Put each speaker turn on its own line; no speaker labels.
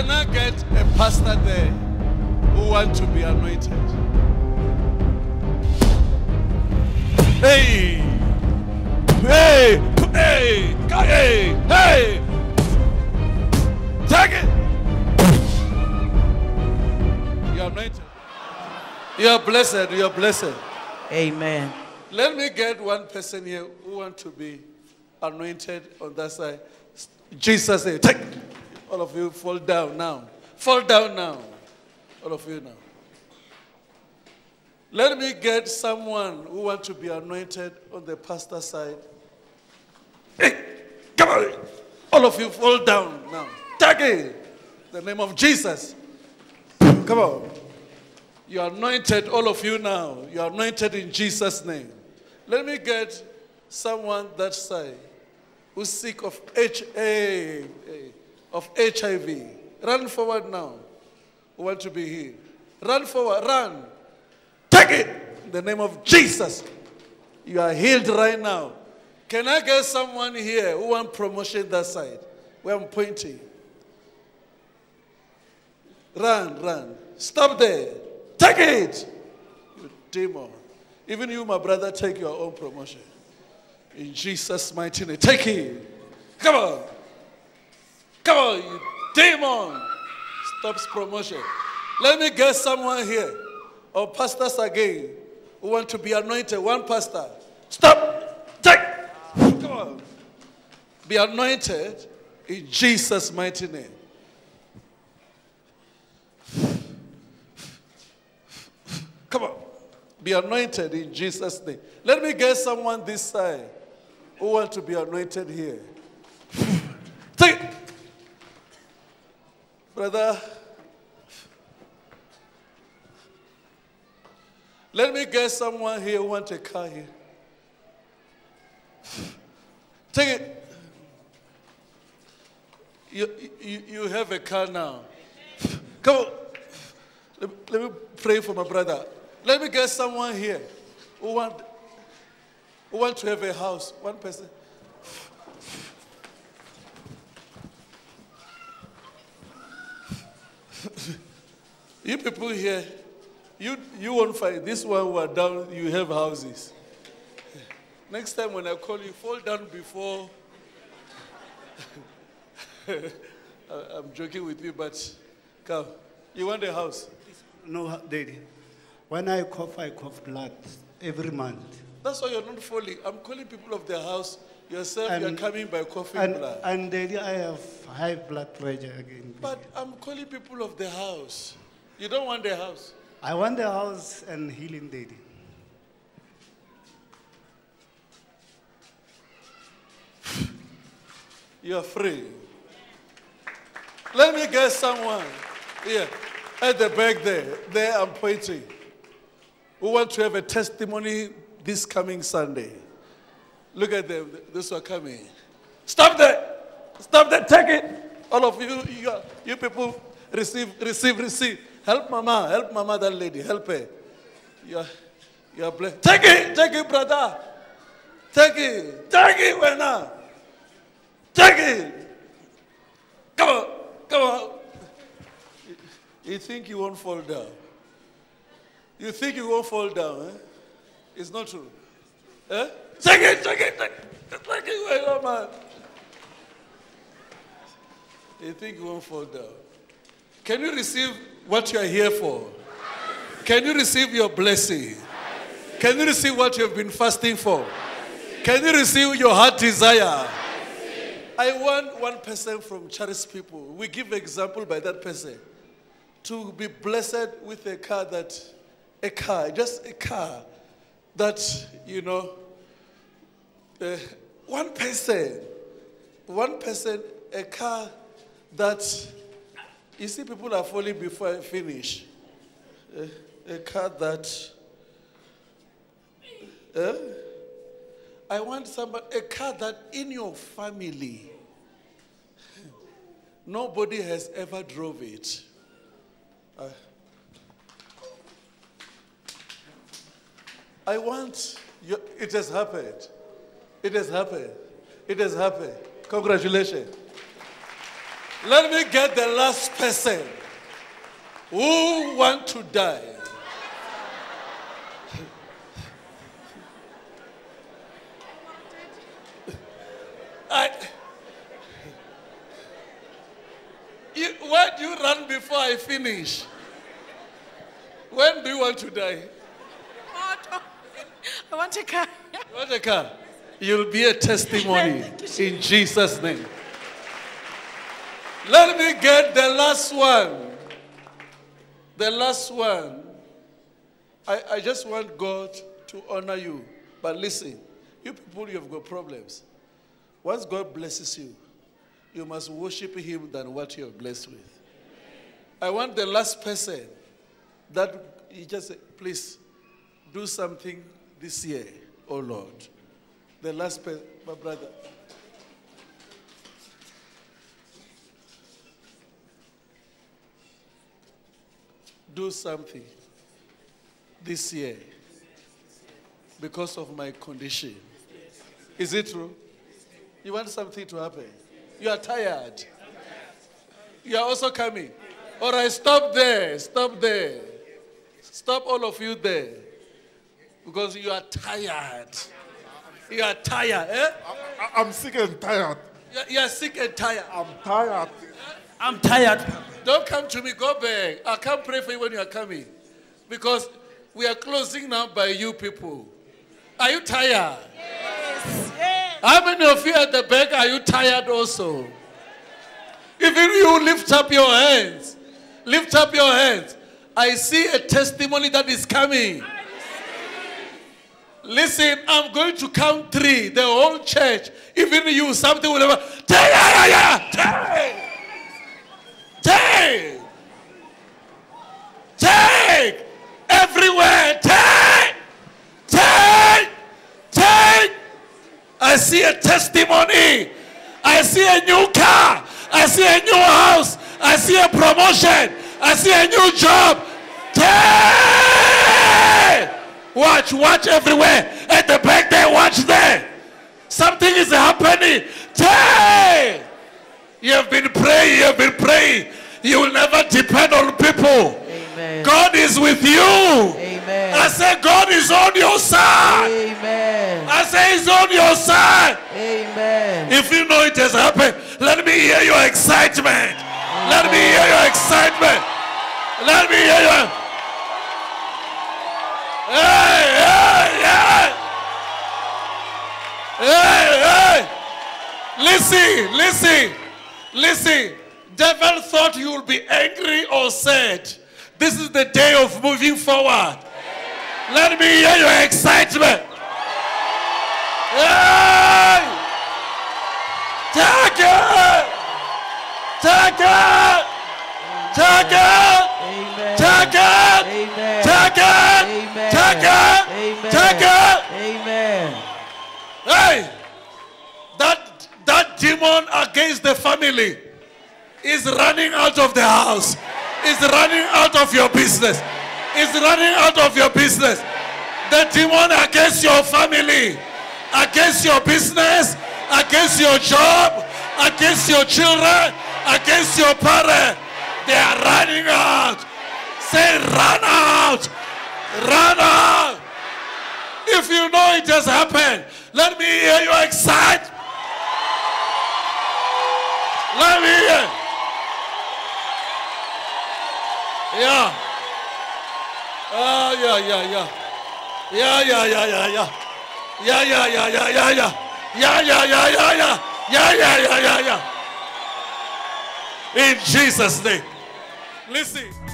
Can I get a pastor there who want to be anointed? Hey! Hey! Hey! Hey! Hey! Take it! You are anointed. You are blessed. You are blessed.
Amen.
Let me get one person here who want to be anointed on that side. Jesus say, take. All of you fall down now. Fall down now. All of you now. Let me get someone who wants to be anointed on the pastor side. Hey, come on. All of you fall down now. Take it. The name of Jesus. Come on. You are anointed, all of you now. You are anointed in Jesus' name. Let me get someone that side who's sick of H- A- of HIV. Run forward now. Who want to be healed? Run forward, run. Take it in the name of Jesus. You are healed right now. Can I get someone here who want promotion that side? Where I'm pointing. Run, run. Stop there. Take it. You demon. Even you, my brother, take your own promotion. In Jesus' mighty name. Take it. Come on. Come on, you demon. Stops promotion. Let me get someone here. Or pastors again who want to be anointed. One pastor. Stop. Take. Come on. Be anointed in Jesus' mighty name. Come on. Be anointed in Jesus' name. Let me get someone this side who want to be anointed here. Take it. Brother. Let me get someone here who want a car here. Take it. You, you, you have a car now. Come on. Let, let me pray for my brother. Let me get someone here who want, who want to have a house. One person. you people here, you, you won't find this one who are down, you have houses. Next time when I call you, fall down before. I'm joking with you, but come. You want a house?
No, Daddy. When I cough, I cough blood every month.
That's why you're not falling. I'm calling people of the house. Yourself, you're coming by coughing
And,
blood.
and Daddy, I have high blood pressure again.
But I'm calling people of the house. You don't want the house.
I want the house and healing, Daddy.
You're free. Let me get someone here at the back there. There I'm pointing. Who want to have a testimony this coming Sunday? Look at them. Those who are coming. Stop that. Stop that. Take it. All of you, you, you people, receive, receive, receive. Help mama. Help mama, that lady. Help her. You are, you are blessed. Take it. Take it, brother. Take it. Take it, Wena. Take it. Come on. Come on. You think you won't fall down? You think you won't fall down? Eh? It's not true. Eh? Take it, take it, take it. Take it, man. You think you won't fall down? Can you receive what you are here for? Can you receive your blessing? Can you receive what you have been fasting for? Can you receive your heart desire? I want one person from Charis people. We give example by that person to be blessed with a car that, a car, just a car that, you know, uh, one person, one person, a car that, you see, people are falling before I finish. Uh, a car that, uh, I want somebody, a car that in your family, nobody has ever drove it. Uh, I want, you, it has happened. It has happened. It has happened. Congratulations. Let me get the last person who want to die. I, you, why do you run before I finish? When do you want to die?
I want a car.
You want a car? You'll be a testimony in Jesus' name. Let me get the last one. The last one. I, I just want God to honor you. But listen, you people, you have got problems. Once God blesses you, you must worship Him than what you are blessed with. I want the last person that you just say, please do something this year, oh Lord. The last person, my brother. Do something this year because of my condition. Is it true? You want something to happen? You are tired. You are also coming. All right, stop there. Stop there. Stop all of you there. Because you are tired. You are tired. Eh?
I, am sick and tired.
You are, you are sick and tired.
I'm tired.
I'm tired.
Don't come to me. Go back. I can't pray for you when you are coming. Because we are closing now by you people. Are you tired?
Yes. yes.
How many of you at the back are you tired also? Even you lift up your hands. Lift up your hands. I see a testimony that is coming. Listen, I'm going to count three. The whole church, even you, something will ever. Take, take, take, everywhere. Take, take, take. I see a testimony. I see a new car. I see a new house. I see a promotion. I see a new job. Take. Watch, watch everywhere. At the back there, watch there. Something is happening. Take. You have been praying, you have been praying. You will never depend on people.
Amen.
God is with you.
Amen.
I say God is on your side.
Amen.
I say He's on your side.
Amen.
If you know it has happened, let me hear your excitement. Let me hear your excitement. Let me hear your. Hey, hey, hey. Hey, hey. Listen, listen, listen. Devil thought you would be angry or sad. This is the day of moving forward. Let me hear your excitement. Hey! Take it! Take it! Take it! Take it! Take it! Demon against the family is running out of the house, is running out of your business, is running out of your business. The demon against your family, against your business, against your job, against your children, against your parents, they are running out. Say, run out! Run out! If you know it has happened, let me hear you excited. Let me hear. Yeah. Oh, yeah, yeah, yeah. Yeah, yeah, yeah, yeah, yeah. Yeah, yeah, yeah, yeah, yeah, yeah. Yeah, yeah, yeah, yeah, yeah. Yeah, yeah, yeah, yeah, yeah. In Jesus' name. Listen.